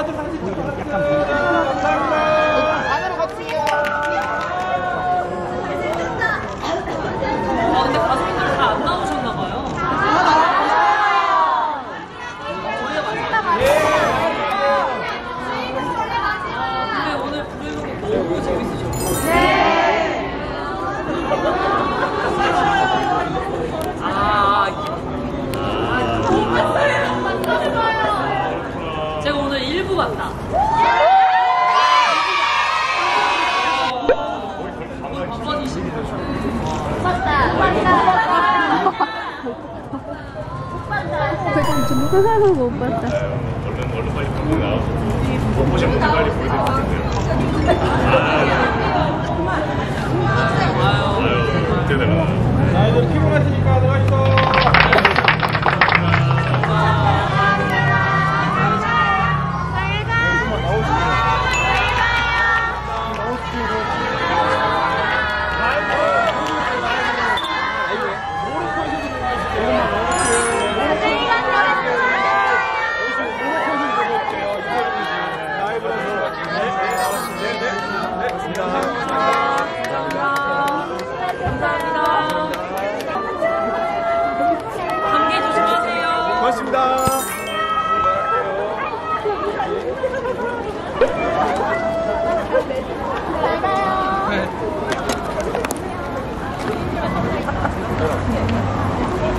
다들 사진 찍어. 무서워서 못 봤다. 얼른 얼른 빨리 나와서 못 보신 분들 빨리 보여드릴 텐데요.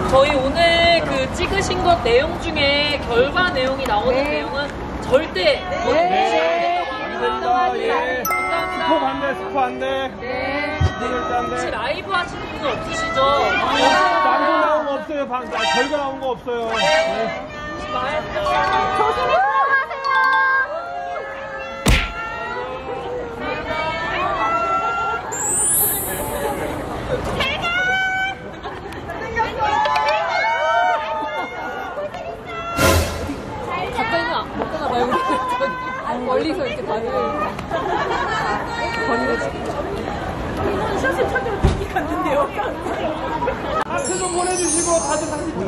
저희 오늘 그 찍으신 것 내용 중에 결과 내용이 나오는 내용은 절대 네. 감사합니다. 예. 스포 감사합니다. 안 돼, 스포 안 돼. 네. 혹시 돼. 라이브 하시는 분 없으시죠? 남도 나온 거 없어요. 방, 아, 결과 나온 거 없어요. 네. 저기 멀리서 이렇게 봐요. 거리가 지금. 샷을 찾으러 듣기 갔는데요. 하트 좀 보내주시고 다들 찍어.